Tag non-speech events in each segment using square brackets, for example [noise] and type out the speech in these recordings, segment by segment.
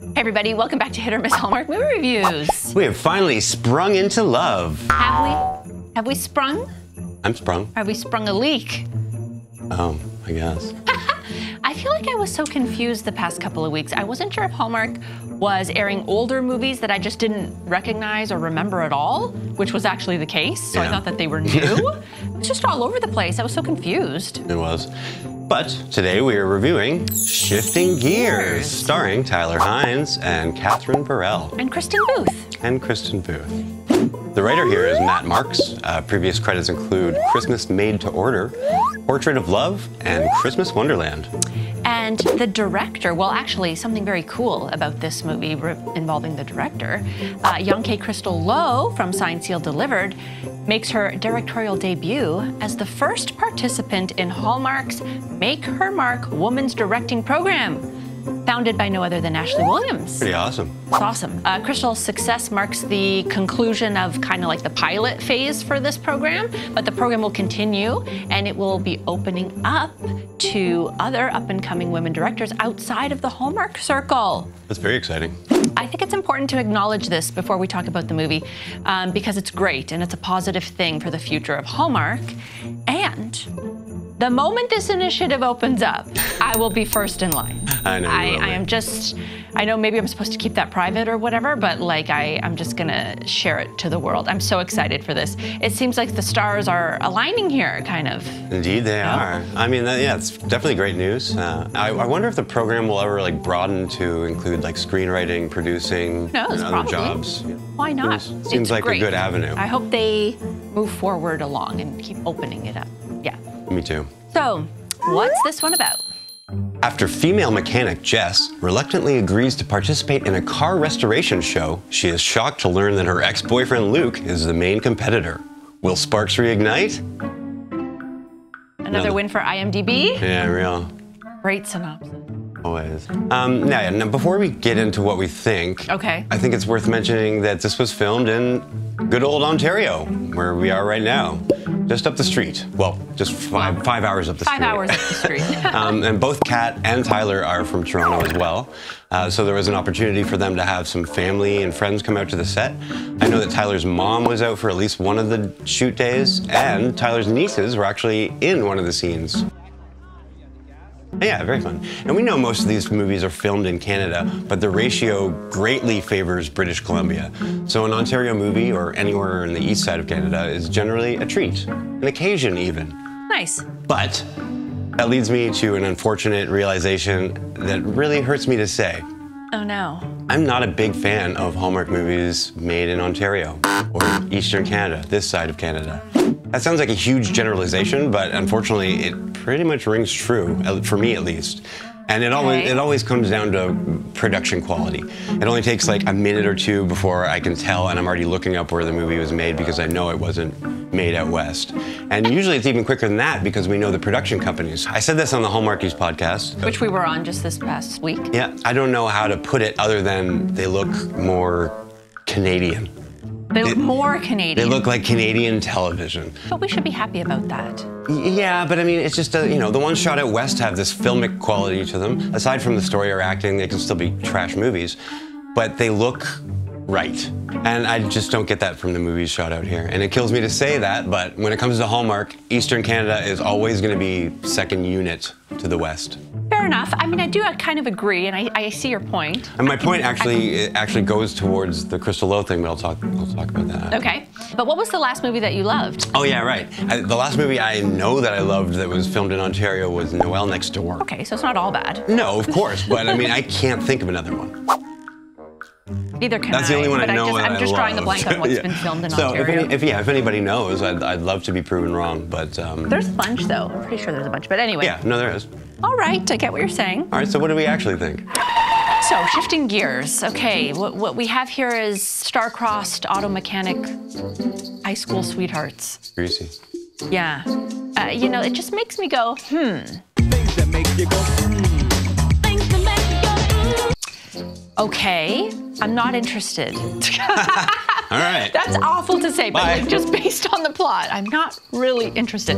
Hey everybody, welcome back to Hit or Miss Hallmark Movie Reviews. We have finally sprung into love. Have we? Have we sprung? I'm sprung. Have we sprung a leak? Oh, I guess. [laughs] I feel like I was so confused the past couple of weeks. I wasn't sure if Hallmark was airing older movies that I just didn't recognize or remember at all, which was actually the case. So I thought that they were new. [laughs] it was just all over the place. I was so confused. It was. But today we are reviewing Shifting Gears, starring Tyler Hynes and Katherine Barrell And Kristin Booth. and Kristin Booth. The writer here is Matt Marks. Uh, previous credits include Christmas Made to Order, Portrait of Love, and Christmas Wonderland. And the director, well, actually, something very cool about this movie involving the director, uh, Young K. Crystal Lowe from Signed, Sealed, Delivered, makes her directorial debut as the first participant in Hallmark's Make Her Mark Woman's Directing Program, founded by no other than Ashley Williams. Pretty awesome. It's awesome. Uh, Crystal's success marks the conclusion of kind of like the pilot phase for this program, but the program will continue and it will be opening up to other up and coming women directors outside of the Hallmark circle. That's very exciting. I think it's important to acknowledge this before we talk about the movie um, because it's great and it's a positive thing for the future of Hallmark. And the moment this initiative opens up, I will be first in line. I know I, I am just, I know maybe I'm supposed to keep that private or whatever, but like I, I'm just gonna share it to the world. I'm so excited for this. It seems like the stars are aligning here, kind of. Indeed, they are. I mean, that, yeah, it's definitely great news. Uh, I, I wonder if the program will ever like broaden to include like screenwriting, producing, knows, and other probably. jobs. Why not? Seems, seems like great. a good avenue. I hope they move forward along and keep opening it up. Yeah. Me too. So, what's this one about? After female mechanic Jess reluctantly agrees to participate in a car restoration show, she is shocked to learn that her ex boyfriend Luke is the main competitor. Will sparks reignite? Another Another- win for IMDb. Yeah, real. Great synopsis. Always. Um, now, now, before we get into what we think, Okay. I think it's worth mentioning that this was filmed in good old Ontario, where we are right now, just up the street. Well, just five five hours up the Five street. hours up the street. [laughs] um, and both Kat and Tyler are from Toronto as well. Uh, so there was an opportunity for them to have some family and friends come out to the set. I know that Tyler's mom was out for at least one of the shoot days, and Tyler's nieces were actually in one of the scenes. Yeah, very fun. And we know most of these movies are filmed in Canada, but the ratio greatly favors British Columbia. So an Ontario movie or anywhere in the east side of Canada is generally a treat, an occasion even. nice. But that leads me to an unfortunate realization that really hurts me to say. Oh no. I'm not a big fan of Hallmark movies made in Ontario or Eastern Canada, this side of Canada. That sounds like a huge generalization, but unfortunately, it pretty much rings true, for me at least. And it always Okay. it always comes down to production quality. It only takes like a minute or two before I can tell, and I'm already looking up where the movie was made because I know it wasn't made out west. And usually it's even quicker than that because we know the production companies. I said this on the Hallmarkies podcast. Which we were on just this past week. Yeah, I don't know how to put it other than they look more Canadian. They look more Canadian. They look like Canadian television. but we should be happy about that. Yeah, but I mean, it's just, uh, you know, the ones shot out west have this filmic quality to them. Aside from the story or acting, they can still be trash movies, but they look right. And I just don't get that from the movies shot out here. And it kills me to say that, but when it comes to Hallmark, Eastern Canada is always going to be second unit to the west. Fair enough. I mean, I do kind of agree, and I, I see your point. And my point actually actually goes towards the Crystal Lowe thing, but I'll talk I'll talk about that. Okay. But what was the last movie that you loved? Oh yeah, right. I, the last movie I know that I loved that was filmed in Ontario was Noel Next Door. Okay, so it's not all bad. No, of course, but I mean I can't think of another one. Neither can That's I. the only one but I know. just, I'm I just drawing a blank on what's [laughs] Yeah. been filmed in so Ontario. if, any, if yeah, if anybody knows, I'd, I'd love to be proven wrong. But um, There's a bunch, though. I'm pretty sure there's a bunch. But anyway. yeah, no, there is. All right, I get what you're saying. All right, so what do we actually think? So, shifting gears. Okay, what, what we have here is star-crossed auto mechanic high school sweethearts. Greasy. Yeah. Uh, you know, it just makes me go, hmm. Things that make you go. Okay, I'm not interested. [laughs] [laughs] All right. That's awful to say, but like, just based on the plot, I'm not really interested.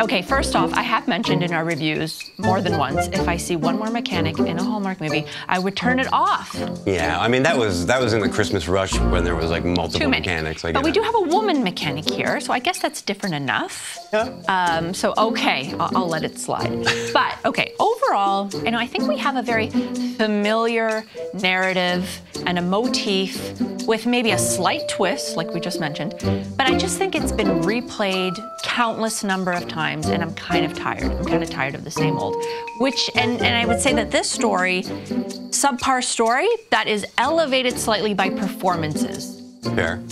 Okay, first off, I have mentioned in our reviews more than once if I see one more mechanic in a Hallmark movie, I would turn it off. Yeah, I mean that was that was in the Christmas rush when there was like multiple Too many. mechanics. I but we it. do have a woman mechanic here, so I guess that's different enough. Yeah. Um, so okay, I'll, I'll let it slide. But okay, overall, you know, I think we have a very familiar narrative and a motif with maybe a slight twist, like we just mentioned. But I just think it's been replayed countless number of times, and I'm kind of tired. I'm kind of tired of the same old. Which, and and I would say that this story, subpar story, that is elevated slightly by performances Fair.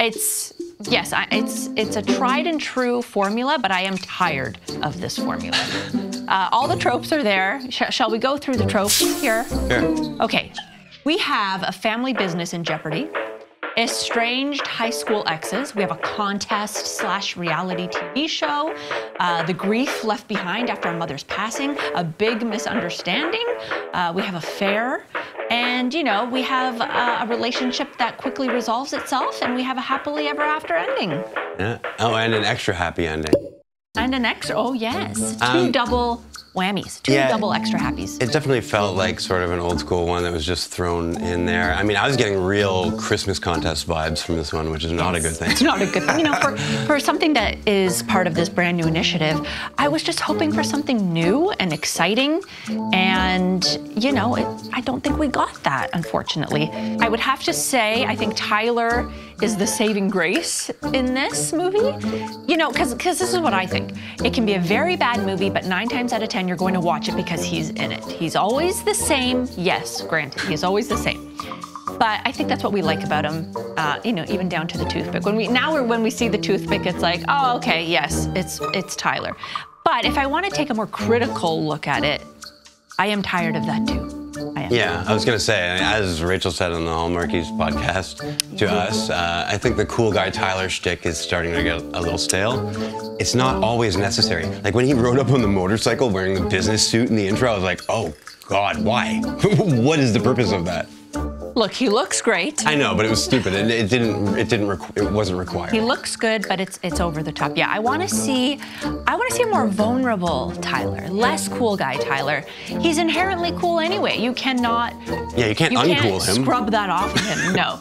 it's yes I, it's it's a tried and true formula but i am tired of this formula [laughs] uh, all the tropes are there Sh- shall we go through the tropes here Fair. okay we have a family business in jeopardy estranged high school exes we have a contest slash reality tv show uh, the grief left behind after a mother's passing a big misunderstanding uh, we have a fair and you know we have uh, a relationship that quickly resolves itself and we have a happily ever after ending Yeah. Oh, and an extra happy ending. and an extra oh yes two Um, double whammies two yeah. double extra happies It definitely felt like sort of an old school one that was just thrown in there. I mean, I was getting real Christmas contest vibes from this one, which is not a good thing. It's not a good thing. You know, for, for something that is part of this brand new initiative, I was just hoping for something new and exciting. And, you know, it, I don't think we got that, unfortunately. I would have to say, I think Tyler is the saving grace in this movie. You know, because because this is what I think. It can be a very bad movie, but nine times out of 10, you're going to watch it because he's in it. He's always the same. Yes, granted, he's always the same. But I think that's what we like about him, uh, you know, even down to the toothpick. When we now when we see the toothpick, it's like, oh, okay, yes, it's it's Tyler. But if I want to take a more critical look at it, I am tired of that too. Yeah, I was gonna say, as Rachel said on the Hallmarkies podcast to us, uh, I think the cool guy Tyler shtick is starting to get a little stale. It's not always necessary. Like when he rode up on the motorcycle wearing the business suit in the intro, I was like, oh God, why? [laughs] what is the purpose of that? Look, he looks great. I know, but it was stupid. It, it didn't. It didn't. It wasn't required. He looks good, but it's it's over the top. Yeah, I want to see, I want to see a more vulnerable Tyler, less cool guy Tyler. He's inherently cool anyway. You cannot. Yeah, you can't you uncool can't him. Scrub that off of him. No.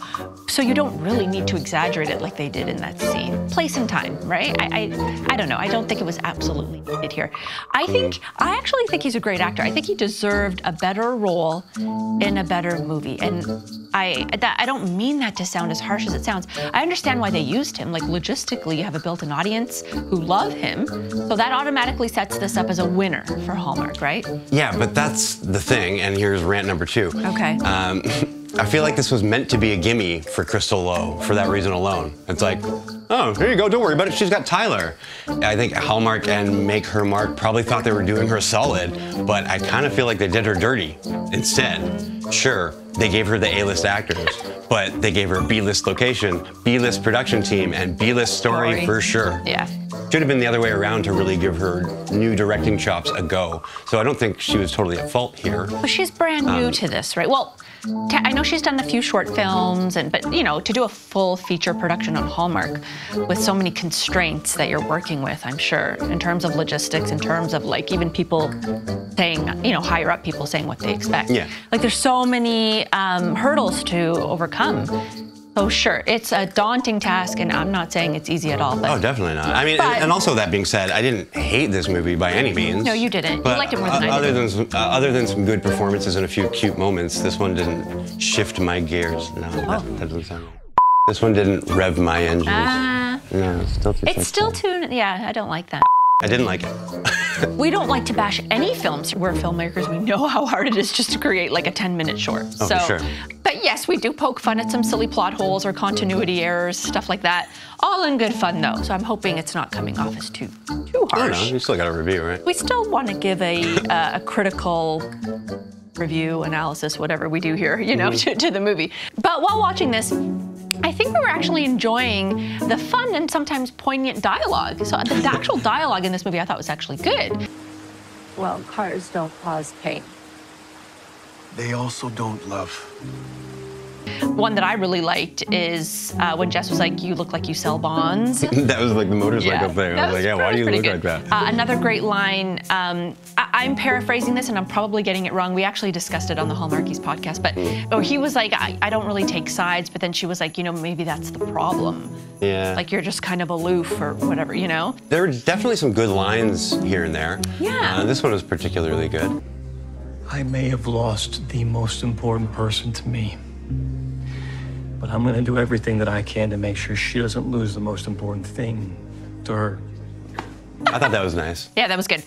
So you don't really need to exaggerate it like they did in that scene. Place and time, right? I, I I don't know. I don't think it was absolutely needed here. I hmm. think I actually think he's a great actor. I think he deserved a better role in a better movie. And I that, I don't mean that to sound as harsh as it sounds. I understand why they used him. Like logistically, you have a built-in audience who love him, so that automatically sets this up as a winner for Hallmark, right? Yeah, but that's the thing. And here's rant number two. Okay. Um, [laughs] I feel like this was meant to be a gimme for Crystal Lowe for that reason alone. It's like, oh, here you go. Don't worry about it. She's got Tyler. I think Hallmark and Make Her Mark probably thought they were doing her solid, but I kind of feel like they did her dirty instead. Sure, they gave her the A-list actors, but they gave her a B-list location, B-list production team, and B-list story, Story. for sure. Yeah. Should have been the other way around to really give her new directing chops a go. So I don't think she was totally at fault here. But she's brand new um, to this, right? Well, I know she's done a few short films, and but you know, to do a full feature production on Hallmark with so many constraints that you're working with, I'm sure, in terms of logistics, in terms of like even people saying, you know, higher up people saying what they expect. Yeah. Like there's so many um, hurdles to overcome. So sure, it's a daunting task, and I'm not saying it's easy at all. But Oh, definitely not. I mean, But- and, also that being said, I didn't hate this movie by any means. No, you didn't. You But liked it more than I o- other did. than some, uh, other than some good performances and a few cute moments, this one didn't shift my gears. No, that, that doesn't sound. Right. This one didn't rev my engines. Ah. no, it's still too. it's still too. Yeah, I don't like that. I didn't like it. [laughs] We don't like to bash any films. We're filmmakers. We know how hard it is just to create like a 10 minute short. Oh, so, sure. But yes, we do poke fun at some silly plot holes or continuity errors, stuff like that. All in good fun though. So I'm hoping it's not coming off as too too I don't know. harsh. You still got a review, right? We still want to give a, uh, a critical review, analysis, whatever we do here, you know, [laughs] to, to the movie. But while watching this, I think we were actually enjoying the fun and sometimes poignant dialogue. So the, the actual dialogue in this movie I thought was actually good. Well, cars don't cause pain. They also don't love. One that I really liked is uh, when Jess was like, "You look like you sell bonds." [laughs] that was like the motorcycle thing. I That was like, yeah, why do you look good. like that? Uh, another great line. Um, I- I'm paraphrasing this, and I'm probably getting it wrong. We actually discussed it on the Hallmarkies podcast, but Hmm. oh, he was like, I, "I don't really take sides," but then she was like, "You know, maybe that's the problem. yeah. Like you're just kind of aloof or whatever, you know." there were definitely some good lines here and there. Yeah. Uh, this one was particularly good. I may have lost the most important person to me. But I'm gonna do everything that I can to make sure she doesn't lose the most important thing to her. I thought that was nice. Yeah, that was good.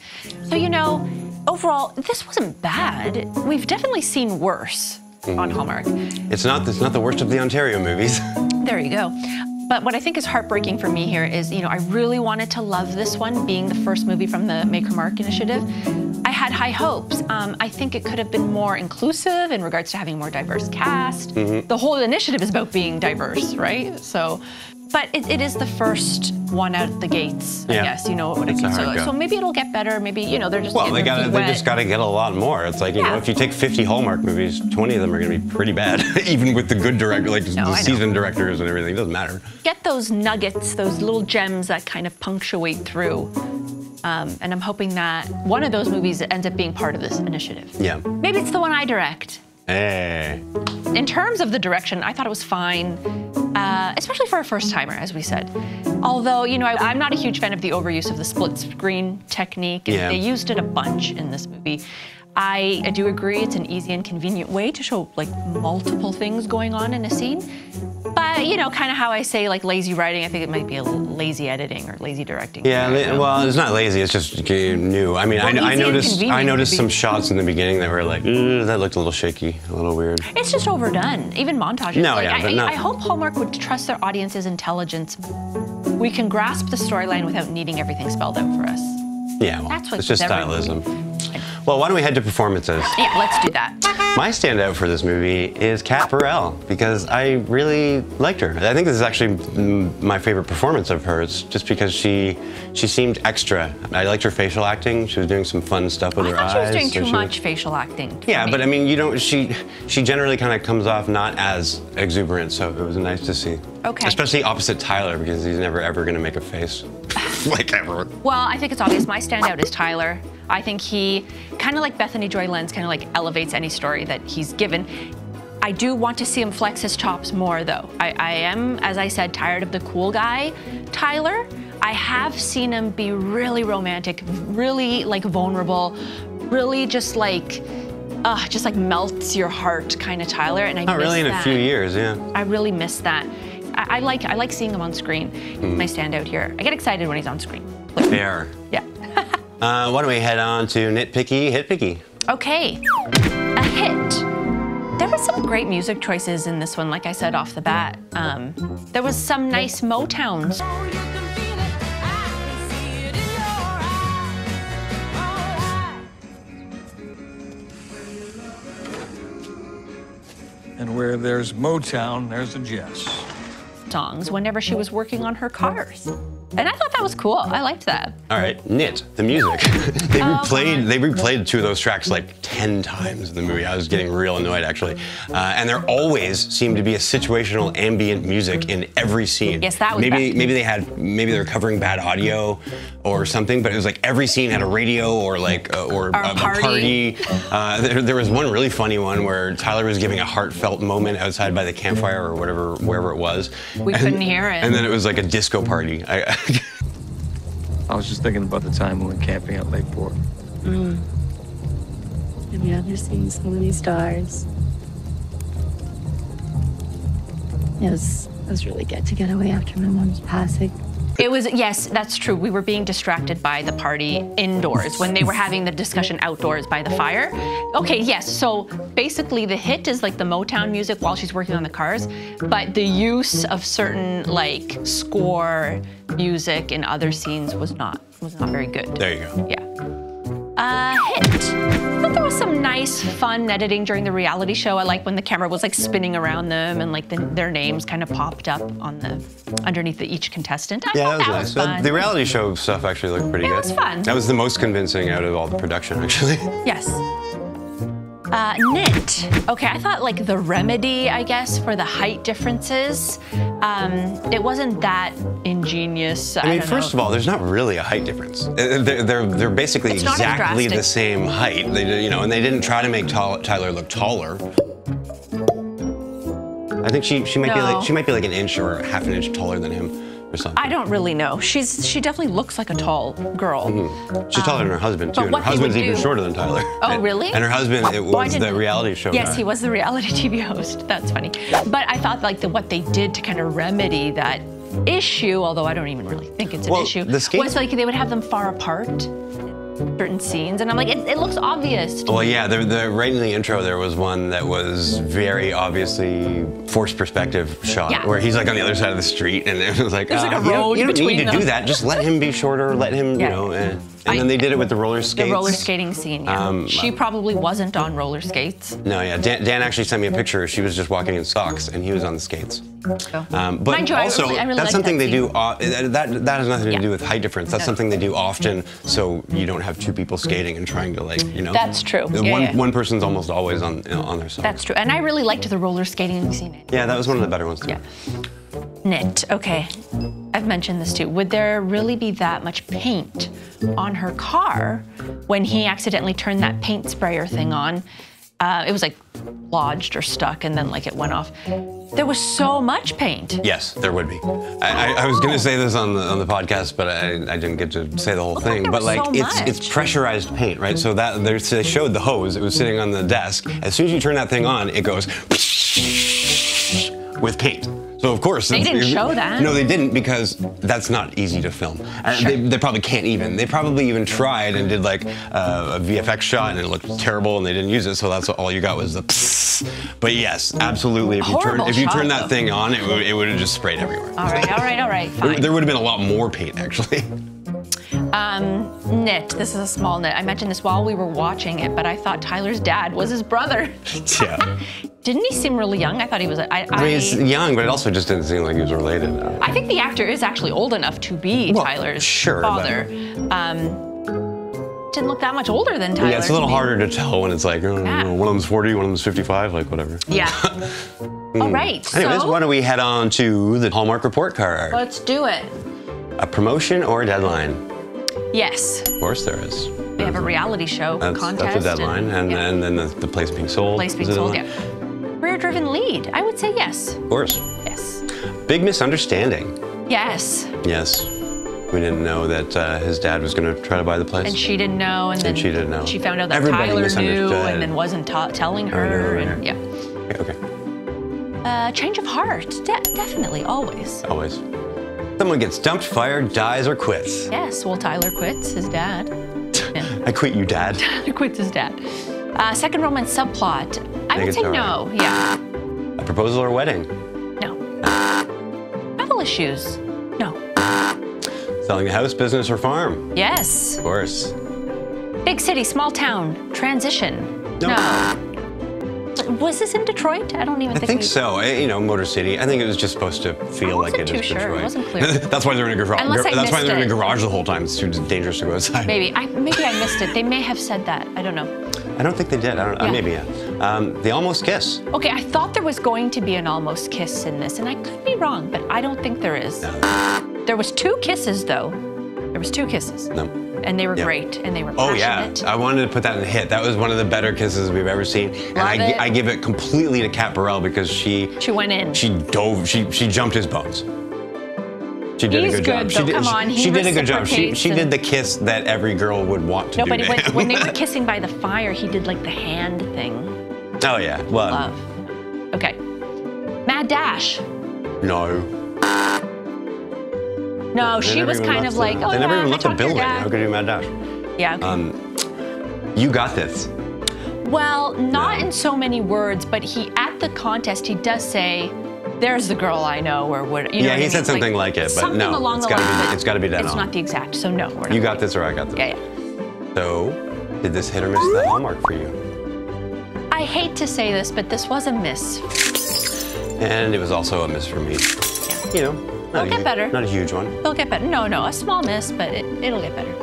So, you know, overall, this wasn't bad. We've definitely seen worse on mm-hmm. Hallmark. It's not it's not the worst of the Ontario movies. [laughs] There you go. But what I think is heartbreaking for me here is, you know, I really wanted to love this one, being the first movie from the Make Her Mark initiative. I had high hopes. Um, I think it could have been more inclusive in regards to having more diverse cast. The whole initiative is about being diverse, right? So, but it, it is the first one out the gates, I Yeah. guess. You know what I mean? So, so maybe it'll get better. Maybe you know they're just well, they got they just got to get a lot more. It's like you know, if you take 50 Hallmark movies, 20 of them are going to be pretty bad, [laughs] even with the good director, like No, the seasoned directors and everything. It doesn't matter. get those nuggets, those little gems that kind of punctuate through. Um, and I'm hoping that one of those movies ends up being part of this initiative. Yeah. Maybe it's the one I direct. Hey. In terms of the direction, I thought it was fine, uh, especially for a first timer, as we said. Although, you know, I, I'm not a huge fan of the overuse of the split screen technique. Yeah. They used it a bunch in this movie. I, I do agree it's an easy and convenient way to show like multiple things going on in a scene. But, you know, kind of how I say like lazy writing, I think it might be a lazy editing or lazy directing. Yeah, well, it's not lazy. It's just new. I mean, I, Well, I and noticed I noticed some shots in the beginning that were like, "Ooh, that looked a little shaky, a little weird. It's just overdone, even montages. No, like, yeah, I, not- I hope Hallmark would trust their audience's intelligence. We can grasp the storyline without needing everything spelled out for us. Yeah, well, That's what it's just every stylism. Well, why don't we head to performances? Yeah, let's do that. My standout for this movie is Kat Barrell because I really liked her. I think this is actually my favorite performance of hers, just because she she seemed extra. I liked her facial acting. She was doing some fun stuff with I her thought she was eyes. doing too much facial acting. Yeah, me. but I mean, you don't. She she generally kind of comes off not as exuberant, so it was nice to see. Okay. Especially opposite Tyler because he's never ever gonna make a face [laughs] like ever. Well, I think it's obvious. My standout is Tyler. I think he, kind of like Bethany Joy Lenz, kind of like elevates any story that he's given. I do want to see him flex his chops more, though. I, I am, as I said, tired of the cool guy, Tyler. I have seen him be really romantic, really like vulnerable, really just like, uh, just like melts your heart kind of Tyler. And I Not miss really in a that. few years, yeah. I really miss that. I, I like I like seeing him on screen. Hmm. My standout here. I get excited when he's on screen. Like, Fair. Yeah. Uh, why don't we head on to nitpicky, hitpicky? Okay, a hit. There were some great music choices in this one, like I said off the bat. Um, there was some nice Motowns. And where there's Motown, there's a Jess. songs whenever she was working on her cars. And I thought that was cool. I liked that. All right, Nit, the music. [laughs] [laughs] they Oh, replayed they replayed two of those tracks like 10 times in the movie. I was getting real annoyed actually. Uh, and there always seemed to be a situational ambient music in every scene. Yes, that was maybe bad. maybe they had maybe they were covering bad audio or something, but it was like every scene had a radio or like uh, or, Or a a, party. party. Uh, there, there was one really funny one where Tyler was giving a heartfelt moment outside by the campfire or whatever wherever it was. We And- couldn't hear it. And then it was like a disco party. I, [laughs] I was just thinking about the time we went camping at Lakeport. I've mm-hmm. never seen so many stars. It was, it was really good to get away after my mom's passing. It was, yes, that's true. We were being distracted by the party indoors when they were having the discussion outdoors by the fire. Okay, yes, so basically the hit is like the Motown music while she's working on the cars, but the use of certain like score music in other scenes was not was not very good. there you go. Yeah. Uh, hit. I thought there was some nice, fun editing during the reality show. I like when the camera was like spinning around them and like the, their names kind of popped up on the underneath the, each contestant. I Yeah, that was that nice. was fun. the reality show stuff actually looked pretty Yeah, it good. was fun. That was the most convincing out of all the production, actually. [laughs] Yes. Uh, nit. Okay, I thought like the remedy, I guess, for the height differences. Um, it wasn't that ingenious. I, I mean, first know. of all, there's not really a height difference. Uh, They're, they're, they're basically It's exactly the same height. They, you know, and they didn't try to make tall, Tyler look taller. I think she, she might be like she might be like an inch or half an inch taller than him or something. I don't really know. She's she definitely looks like a tall girl. Mm-hmm. She's taller than her husband too, but and her hasband's even do- shorter than Tyler. Oh, And- really? And her husband, it was the reality show Yes, guy. he was the reality TV host. That's funny. But I thought like the what they did to kind of remedy that issue, although I don't even really think it's an Well, issue, the skate- was like they would have them far apart certain scenes, and I'm like, it, it looks obvious. Well, yeah, the, the right in the intro there was one that was very obviously forced perspective shot, Yeah. where he's like on the other side of the street, and it was like, There's like "Ah, a you don't- you don't, need to them." do that. Just let him be shorter. Let him, Yeah. you know. eh. And I- then they did it with the roller skates. The roller skating scene. Yeah. Um, she probably wasn't on roller skates. No, yeah. Dan, Dan actually sent me a picture. She was just walking in socks, and he was on the skates. Um, but Mind you, I also, really- I really that's something that they do. o- that, that has nothing to Yeah. do with height difference. That's No. something they do often, so you don't have two people skating and trying to like, you know. That's true. The Yeah, one yeah. one person's almost always on on their side. That's true. And I really liked the roller skating scene. yeah, that was one of the better ones too. Yeah. Nit. Okay. I've mentioned this too. Would there really be that much paint on her car when he accidentally turned that paint sprayer thing on? Uh, it was like lodged or stuck, and then like it went off. There was so much paint. Yes, there would be. I, I, I was going to say this on the on the podcast, but I, I didn't get to say the whole thing. there But like, so it's it's pressurized paint, right? So that there's- they showed the hose. It was sitting on the desk. As soon as you turn that thing on, it goes [laughs] with paint. So of course They didn't show that. No, they didn't because that's not easy to film. And they, they probably can't even. They probably even tried and did like uh, a VFX shot and it looked terrible and they didn't use it. So that's all you got was the. But yes, absolutely. If you turn if you turn that though. thing on, it would it would have just sprayed everywhere. All right, all right, all right. There, Fine. there would have been a lot more paint actually. [laughs] nit. This is a small nit. I mentioned this while we were watching it, but I thought Tyler's dad was his brother. [laughs] yeah. [laughs] Didn't he seem really young? I thought he was. I, I, it's young, but it also just didn't seem like he was related. I think the actor is actually old enough to be Well, Tyler's sure, but- father. Um, didn't look that much older than Tyler. yeah, it's a little harder to tell when it's like oh, Yeah. one of them's 40, one of them's 55, like whatever. Yeah. [laughs] All right. Anyways, so why don't we head on to the Hallmark report card? let's do it. A promotion or a deadline? Yes. Of course there is. We have a reality show That's, contest. that's a deadline, and, yeah, and then the, the place being sold. place being sold. Yeah. Yes. Of course. Yes. Big misunderstanding. Yes. Yes. We didn't know that uh, his dad was going to try to buy the place. And she didn't know, and then she didn't know. She found out that Everybody Tyler knew, and then wasn't telling her. and yeah. Okay, okay. Uh, change of heart. De- definitely, always. Always. Someone gets dumped, fired, dies, or quits. Yes. Well, Tyler quits his dad. [laughs] Yeah. I quit you, dad. [laughs] Tyler quits his dad. Uh, second romance subplot. I would say no. Yeah. A proposal or wedding? No. Travel issues. No. Selling a house, business, or farm? Yes. Of course. Big city, small town, transition. No. No. Was this in Detroit? I don't even I think. think we- so. Eh, You know, Motor City. I think it was just supposed to feel I like it is too sure. It wasn't clear. [laughs] That's why they're in a garage. Unless I That's why they're in a garage the whole time. It's too dangerous to go outside. Maybe I maybe I missed it. They may have said that. I don't know. I don't think they did. I don't. Uh, Yeah. maybe yeah. Um, the almost kiss. Okay, I thought there was going to be an almost kiss in this, and I could be wrong, but I don't think there is. There was two kisses though. There was two kisses. No. And they were Yeah. great, and they were Oh yeah. I wanted to put that in the hit. That was one of the better kisses we've ever seen, and I, Love gi- it. I give it completely to Kat Barrell because she She went in. she dove, she she jumped his bones. She did He's a good, job. good, She though. did, Come she- on, he she did a good job. She she did the kiss that every girl would want to no, do. but to when, when they were [laughs] kissing by the fire, he did like the hand thing. Oh yeah, well, Love. Okay. Mad Dash. no. No, They she was kind of like, the- oh they never yeah, even left to building. How could you do Mad Dash? Yeah. okay. Um, you got this. Well, not No. in so many words, but he at the contest he does say, "There's the girl I know," or what. You know Yeah, what he I said mean? something like it, but something no, along it's the gotta lines be- it's gotta be dead It's on. not the exact, so no. We're not You got this or I got this. Yeah, yeah. So, did this hit or miss the hallmark for you? I hate to say this, but this was a miss. And it was also a miss for me. You know, not, It'll a, get better. not a huge one. It'll get better. No, no, a small miss, but it, it'll get better.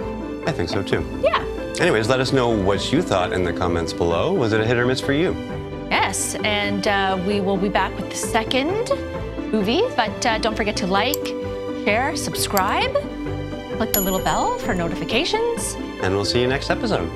I think so too. Yeah. Anyways, let us know what you thought in the comments below. Was it a hit or miss for you? Yes, and uh, we will be back with the second movie. But uh, don't forget to like, share, subscribe, click the little bell for notifications. And we'll see you next episode.